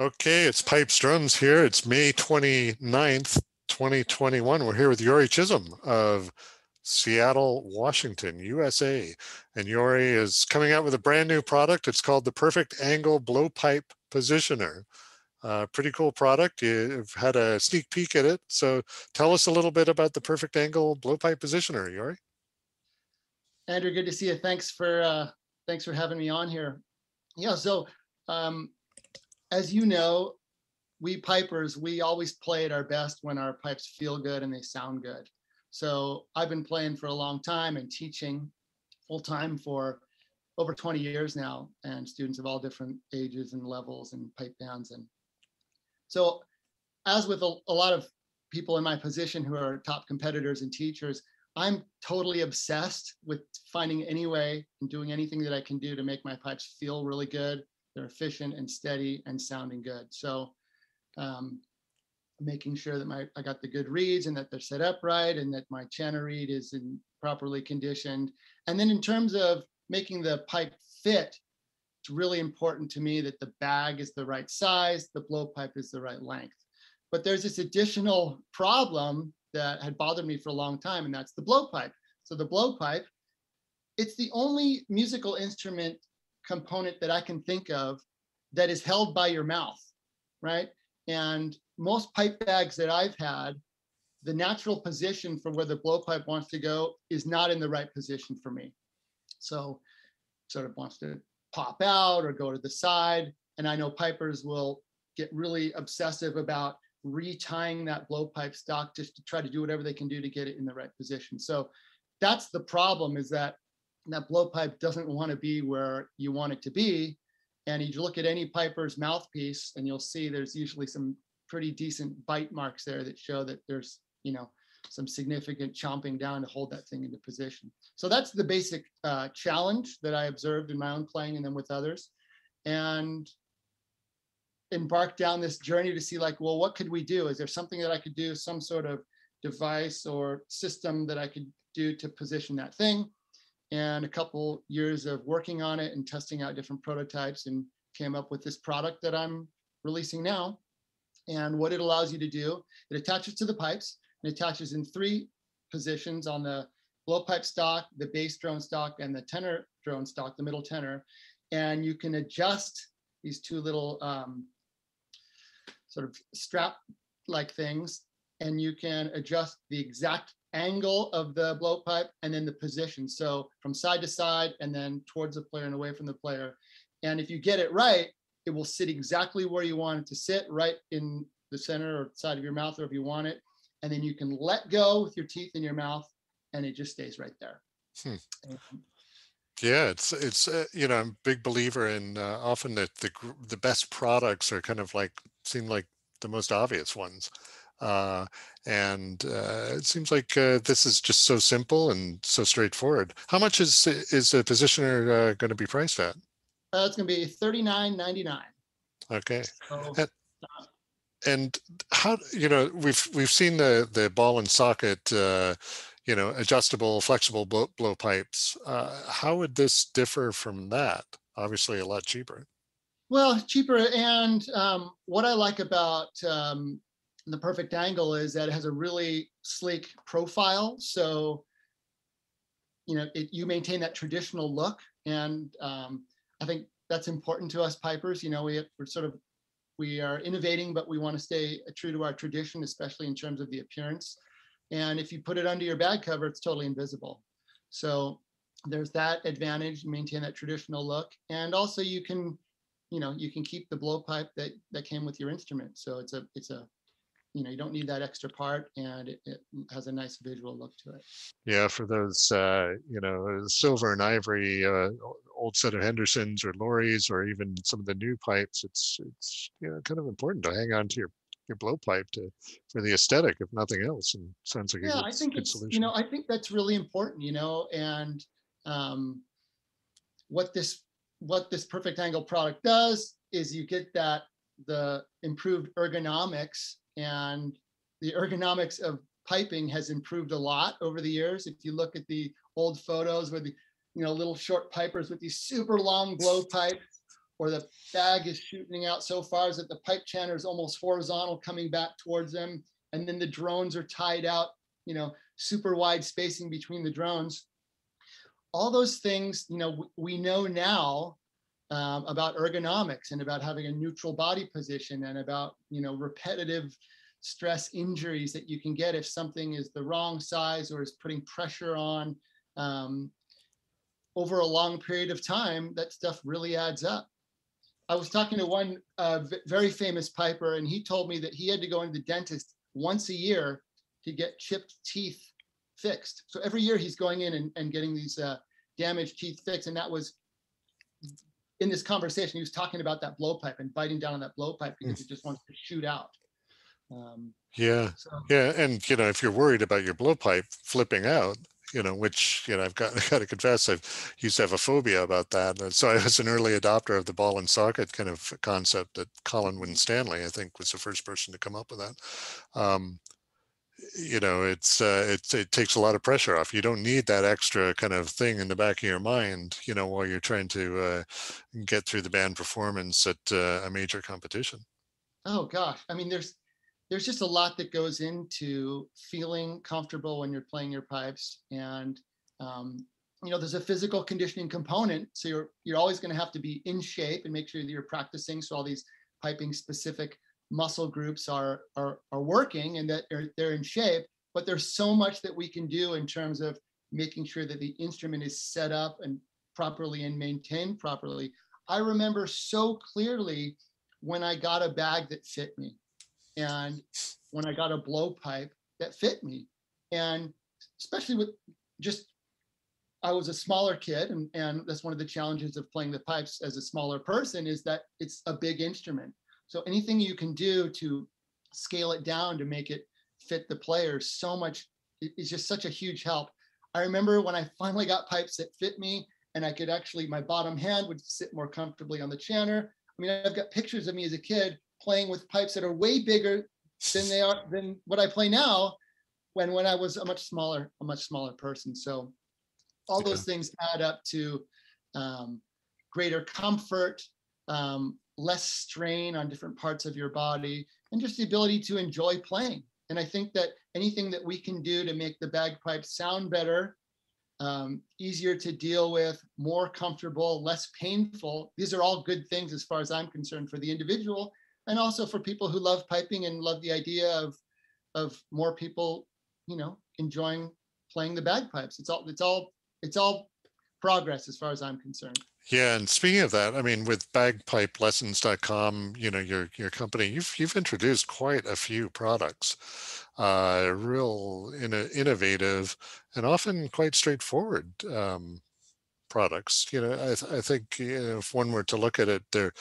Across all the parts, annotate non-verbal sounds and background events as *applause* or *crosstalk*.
Okay, it's Pipes Drums here. It's May 29th, 2021. We're here with Jori Chisholm of Seattle, Washington, USA. And Jori is coming out with a brand new product. It's called the Perfect Angle Blowpipe Positioner. Uh, pretty cool product. You've had a sneak peek at it. So tell us a little bit about the Perfect Angle Blowpipe Positioner, Jori. Andrew, good to see you. Thanks for uh, thanks for having me on here. Yeah, so um, as you know, we pipers, we always play at our best when our pipes feel good and they sound good. So I've been playing for a long time and teaching full time for over 20 years now, and students of all different ages and levels and pipe bands. And so, as with a, a lot of people in my position who are top competitors and teachers, I'm totally obsessed with finding any way and doing anything that I can do to make my pipes feel really good they're efficient and steady and sounding good. So um, making sure that my I got the good reeds and that they're set up right and that my channel reed is in properly conditioned. And then in terms of making the pipe fit, it's really important to me that the bag is the right size, the blowpipe is the right length. But there's this additional problem that had bothered me for a long time, and that's the blowpipe. So the blowpipe, it's the only musical instrument component that I can think of that is held by your mouth, right? And most pipe bags that I've had, the natural position for where the blowpipe wants to go is not in the right position for me. So sort of wants to pop out or go to the side. And I know pipers will get really obsessive about retying that blowpipe stock just to try to do whatever they can do to get it in the right position. So that's the problem is that that blowpipe doesn't want to be where you want it to be. And you look at any piper's mouthpiece and you'll see there's usually some pretty decent bite marks there that show that there's, you know, some significant chomping down to hold that thing into position. So that's the basic uh, challenge that I observed in my own playing and then with others. And embarked down this journey to see like, well, what could we do? Is there something that I could do, some sort of device or system that I could do to position that thing? And a couple years of working on it and testing out different prototypes and came up with this product that I'm releasing now. And what it allows you to do, it attaches to the pipes and attaches in three positions on the blowpipe stock, the bass drone stock, and the tenor drone stock, the middle tenor. And you can adjust these two little um, sort of strap like things, and you can adjust the exact angle of the blowpipe and then the position. So from side to side and then towards the player and away from the player. And if you get it right, it will sit exactly where you want it to sit, right in the center or side of your mouth, or if you want it. And then you can let go with your teeth in your mouth and it just stays right there. Hmm. Yeah, it's it's uh, you know I'm a big believer in uh, often that the the best products are kind of like seem like the most obvious ones. Uh, and uh, it seems like uh, this is just so simple and so straightforward. How much is is the positioner uh, going to be priced at? Uh, it's going to be thirty nine ninety nine. Okay. So, and, and, how you know we've we've seen the the ball and socket uh, you know adjustable flexible blow, blow pipes. how would this differ from that? Obviously, a lot cheaper. Well, cheaper, and um, what I like about um, the perfect angle is that it has a really sleek profile. So, you know, it, you maintain that traditional look. And um, I think that's important to us pipers. You know, we, we're sort of, we are innovating, but we want to stay true to our tradition, especially in terms of the appearance. And if you put it under your bag cover, it's totally invisible. So there's that advantage, maintain that traditional look. And also you can, you know, you can keep the blowpipe that, that came with your instrument. So it's a, it's a you know you don't need that extra part and it, it, has a nice visual look to it yeah for those uh you know silver and ivory uh old set of hendersons or Lawries or even some of the new pipes it's it's you know kind of important to hang on to your your blowpipe to for the aesthetic if nothing else and sounds like yeah good, i think it's solution. you know i think that's really important you know and um what this what this perfect angle product does is you get that the improved ergonomics and the ergonomics of piping has improved a lot over the years. If you look at the old photos with the you know little short pipers with these super long blow pipes, or the bag is shooting out so far that the pipe chanter is almost horizontal coming back towards them. And then the drones are tied out, you know, super wide spacing between the drones. All those things, you know, we know now um, about ergonomics and about having a neutral body position and about, you know, repetitive stress injuries that you can get if something is the wrong size or is putting pressure on um, over a long period of time, that stuff really adds up. I was talking to one uh, very famous piper, and he told me that he had to go into the dentist once a year to get chipped teeth fixed. So every year he's going in and, and getting these uh, damaged teeth fixed. And that was in this conversation, he was talking about that blowpipe and biting down on that blowpipe because mm. it just wants to shoot out. Um, yeah, so. yeah, and you know, if you're worried about your blowpipe flipping out, you know, which you know, I've got, *laughs* I've got to confess, I've used to have a phobia about that. And so I was an early adopter of the ball and socket kind of concept that Colin Winstanley, I think, was the first person to come up with that. Um, you know, it's uh, it, it takes a lot of pressure off. You don't need that extra kind of thing in the back of your mind, you know, while you're trying to uh, get through the band performance at uh, a major competition. Oh gosh, I mean, there's there's just a lot that goes into feeling comfortable when you're playing your pipes and um, you know there's a physical conditioning component so you're you're always going to have to be in shape and make sure that you're practicing so all these piping specific muscle groups are are, are working and that they're, they're in shape but there's so much that we can do in terms of making sure that the instrument is set up and properly and maintained properly i remember so clearly when i got a bag that fit me and when I got a blowpipe that fit me. And especially with just I was a smaller kid, and, and that's one of the challenges of playing the pipes as a smaller person is that it's a big instrument. So anything you can do to scale it down to make it fit the player so much is just such a huge help. I remember when I finally got pipes that fit me and I could actually, my bottom hand would sit more comfortably on the chanter. I mean, I've got pictures of me as a kid playing with pipes that are way bigger than they are than what I play now when when I was a much smaller a much smaller person. So all those things add up to um, greater comfort, um, less strain on different parts of your body, and just the ability to enjoy playing. And I think that anything that we can do to make the bagpipe sound better, um, easier to deal with, more comfortable, less painful, these are all good things as far as I'm concerned for the individual and also for people who love piping and love the idea of of more people, you know, enjoying playing the bagpipes. It's all it's all it's all progress as far as I'm concerned. Yeah, and speaking of that, I mean, with bagpipelessons.com, you know, your your company, you've you've introduced quite a few products, uh, real in, innovative and often quite straightforward um, products. You know, I, th- I think you know, if one were to look at it, they're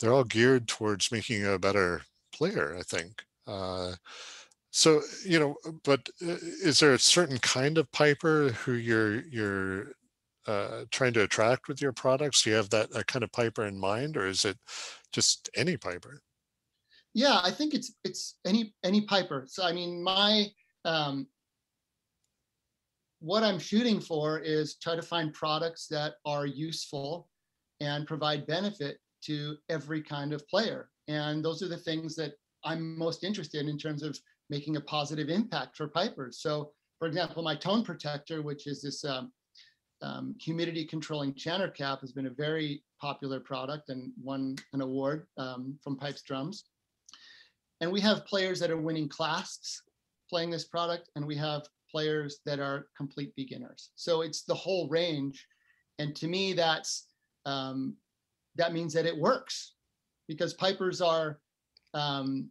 they're all geared towards making a better player. I think. Uh, so you know, but uh, is there a certain kind of piper who you're you're uh, trying to attract with your products? Do you have that kind of piper in mind, or is it just any piper? Yeah, I think it's it's any any piper. So I mean, my um, what I'm shooting for is try to find products that are useful and provide benefit to every kind of player. And those are the things that I'm most interested in in terms of making a positive impact for pipers. So, for example, my tone protector, which is this um, um, humidity controlling chanter cap, has been a very popular product and won an award um, from Pipes Drums. And we have players that are winning clasps playing this product, and we have players that are complete beginners. So it's the whole range. And to me, that's um, that means that it works because pipers are, um,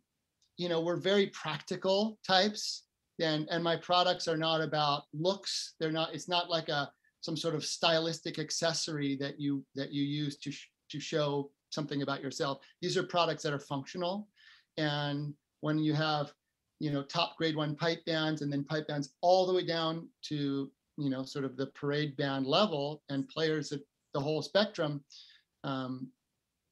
you know, we're very practical types. And, and my products are not about looks. They're not, it's not like a some sort of stylistic accessory that you that you use to sh- to show something about yourself. These are products that are functional. And when you have you know, top grade one pipe bands and then pipe bands all the way down to, you know, sort of the parade band level and players at the whole spectrum. Um,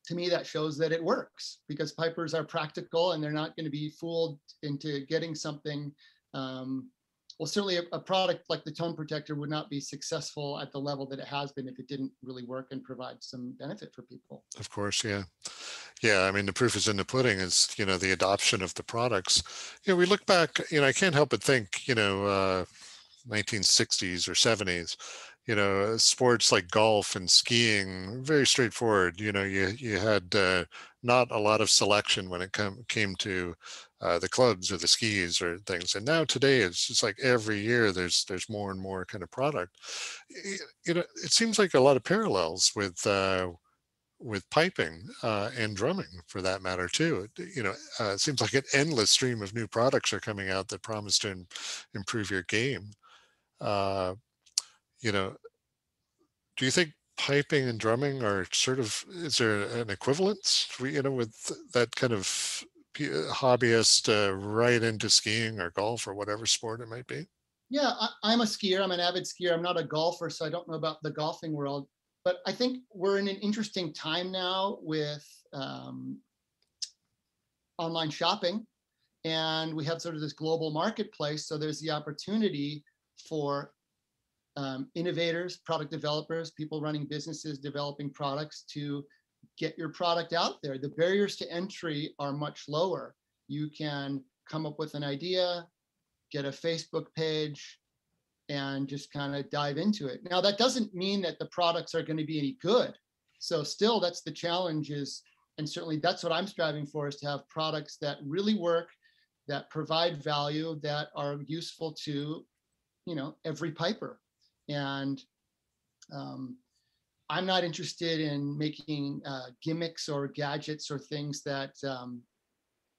to me, that shows that it works because pipers are practical and they're not going to be fooled into getting something um, well, certainly a, a product like the tone protector would not be successful at the level that it has been if it didn't really work and provide some benefit for people. Of course, yeah. Yeah, I mean, the proof is in the pudding is, you know, the adoption of the products. You know, we look back, you know, I can't help but think, you know, uh, 1960s or 70s, you know, sports like golf and skiing, very straightforward. You know, you you had uh, not a lot of selection when it come, came to uh, the clubs or the skis or things. And now today it's just like every year there's there's more and more kind of product. You know, it seems like a lot of parallels with uh, with piping uh, and drumming for that matter too. You know, uh, it seems like an endless stream of new products are coming out that promise to im- improve your game. Uh, you know, do you think piping and drumming are sort of is there an equivalence you know with that kind of hobbyist uh, right into skiing or golf or whatever sport it might be? Yeah I, am a skier i'm an avid skier i'm not a golfer so i don't know about the golfing world but i think we're in an interesting time now with um, online shopping and we have sort of this global marketplace so there's the opportunity for um, innovators, product developers, people running businesses, developing products to get your product out there. The barriers to entry are much lower. You can come up with an idea, get a Facebook page, and just kind of dive into it. Now, that doesn't mean that the products are going to be any good. So, still, that's the challenge is, and certainly that's what I'm striving for is to have products that really work, that provide value, that are useful to, you know, every piper. And um, I'm not interested in making uh, gimmicks or gadgets or things that um,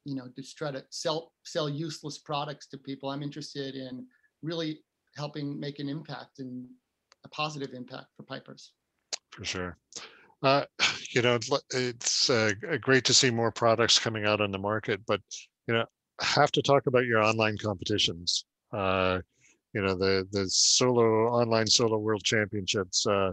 you know just try to sell sell useless products to people. I'm interested in really helping make an impact and a positive impact for pipers. For sure. Uh, *laughs* you know, it's uh, great to see more products coming out on the market, but you know, have to talk about your online competitions. Uh, you know the the solo online solo world championships uh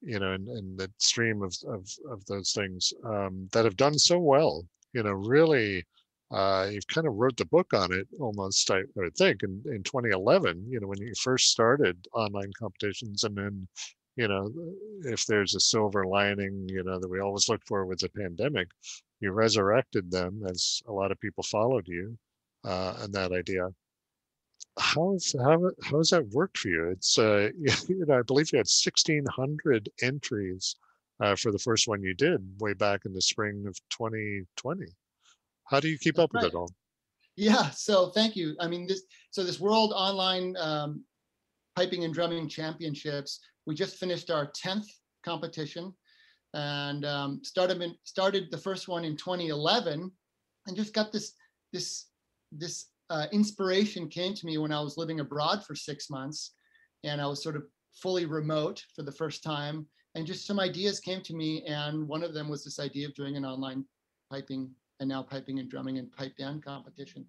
you know and, and the stream of, of of those things um that have done so well you know really uh you've kind of wrote the book on it almost i, I think in, in 2011 you know when you first started online competitions and then you know if there's a silver lining you know that we always look for with the pandemic you resurrected them as a lot of people followed you uh, and that idea how's how how's that worked for you? It's uh, *laughs* you know, I believe you had sixteen hundred entries uh, for the first one you did way back in the spring of 2020. How do you keep up right. with it all? Yeah, so thank you. I mean, this so this World Online um, Piping and Drumming Championships. We just finished our tenth competition, and um, started in, started the first one in 2011, and just got this this this uh, inspiration came to me when I was living abroad for six months and I was sort of fully remote for the first time. And just some ideas came to me. And one of them was this idea of doing an online piping and now piping and drumming and pipe band competition.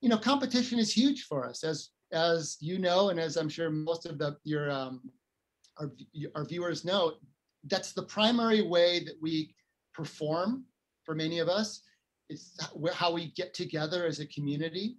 You know, competition is huge for us, as as you know, and as I'm sure most of the your um, our, our viewers know. That's the primary way that we perform for many of us it's how we get together as a community.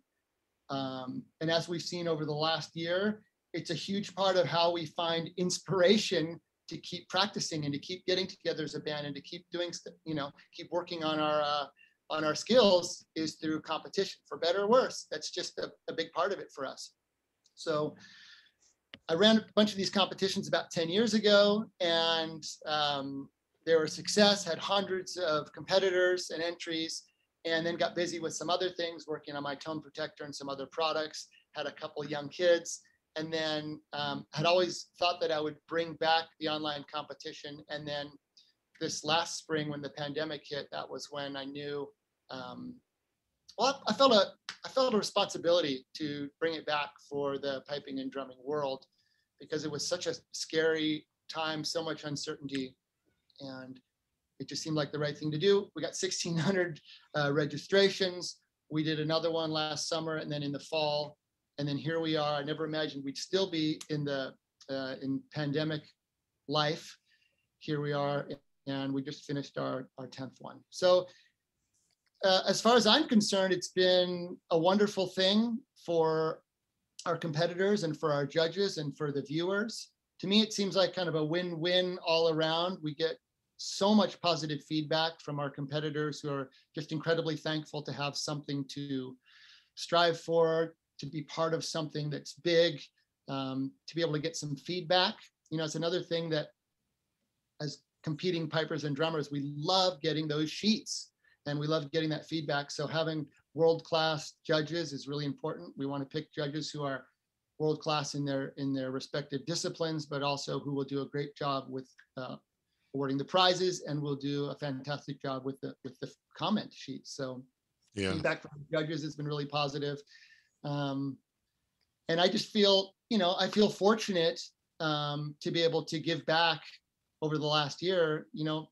Um, and as we've seen over the last year, it's a huge part of how we find inspiration to keep practicing and to keep getting together as a band and to keep doing, you know, keep working on our uh, on our skills is through competition, for better or worse. That's just a, a big part of it for us. So I ran a bunch of these competitions about 10 years ago, and um, they were a success, had hundreds of competitors and entries and then got busy with some other things, working on my tone protector and some other products, had a couple young kids, and then um, had always thought that I would bring back the online competition. And then this last spring when the pandemic hit, that was when I knew, um, well, I felt a, I felt a responsibility to bring it back for the piping and drumming world because it was such a scary time, so much uncertainty. And it just seemed like the right thing to do. We got 1,600 uh, registrations. We did another one last summer and then in the fall. And then here we are. I never imagined we'd still be in the uh, in pandemic life. Here we are, and we just finished our, our 10th one. So uh, as far as I'm concerned, it's been a wonderful thing for our competitors and for our judges and for the viewers. To me, it seems like kind of a win-win all around. We get so much positive feedback from our competitors who are just incredibly thankful to have something to strive for, to be part of something that's big, um, to be able to get some feedback. You know, it's another thing that as competing pipers and drummers, we love getting those sheets and we love getting that feedback. So having world-class judges is really important. We want to pick judges who are world-class in their in their respective disciplines, but also who will do a great job with uh, awarding the prizes and will do a fantastic job with the with the comment sheets. So Yeah, feedback from the judges has been really positive. Um, and I just feel, you know, I feel fortunate um, to be able to give back over the last year. You know,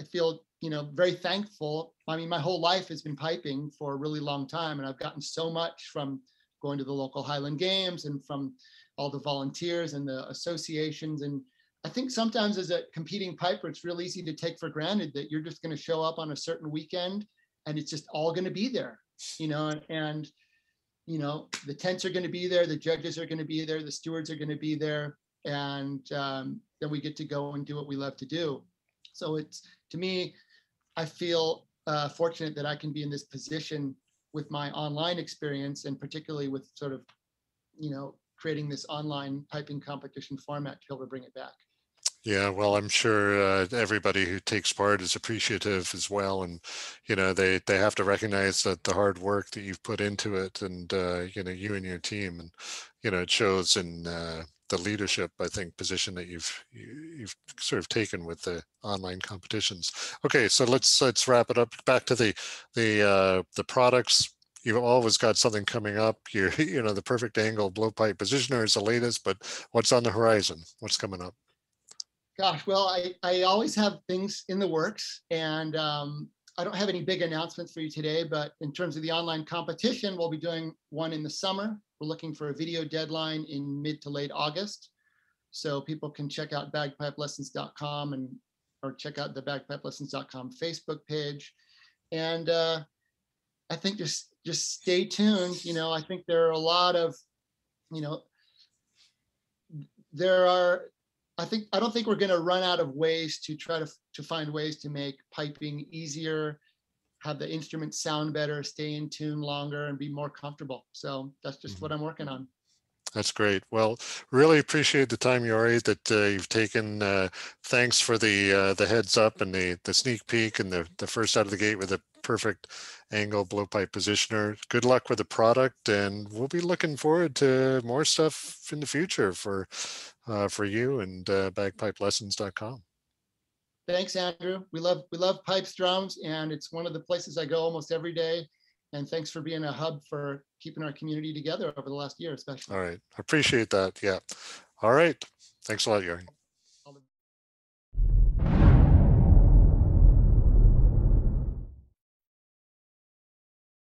I feel, you know, very thankful. I mean, my whole life has been piping for a really long time, and I've gotten so much from going to the local Highland Games and from all the volunteers and the associations. And I think sometimes as a competing piper, it's real easy to take for granted that you're just going to show up on a certain weekend and it's just all going to be there, you know, and, and you know, the tents are going to be there, the judges are going to be there, the stewards are going to be there, and um, then we get to go and do what we love to do. So it's to me, I feel uh, fortunate that I can be in this position with my online experience, and particularly with sort of, you know, creating this online piping competition format to be able to bring it back. Yeah. Well, I'm sure uh, everybody who takes part is appreciative as well, and you know they they have to recognize that the hard work that you've put into it, and uh, you know you and your team, and you know it shows in uh, the leadership I think position that you've you, you've sort of taken with the online competitions. Okay, so let's let's wrap it up. Back to the the uh, the products. You've always got something coming up. You're *laughs* you know the perfect angle blowpipe positioner is the latest, but what's on the horizon? What's coming up? Gosh, well, I, I always have things in the works and um, I don't have any big announcements for you today, but in terms of the online competition, we'll be doing one in the summer. We're looking for a video deadline in mid to late August. So people can check out bagpipelessons.com and or check out the bagpipelessons.com Facebook page. And uh, I think just just stay tuned. You know, I think there are a lot of, you know, there are I think I don't think we're going to run out of ways to try to to find ways to make piping easier, have the instruments sound better, stay in tune longer, and be more comfortable. So that's just what I'm working on. That's great. Well, really appreciate the time, Jori, that uh, you've taken. Uh, thanks for the uh, the heads up and the the sneak peek and the the first out of the gate with a perfect angle blowpipe positioner. Good luck with the product, and we'll be looking forward to more stuff in the future for uh, for you and uh, bagpipelessons.com. Thanks, Andrew. We love we love pipes drums, and it's one of the places I go almost every day. And thanks for being a hub for keeping our community together over the last year, especially. All right, appreciate that. Yeah. All right. Thanks a lot, Jori.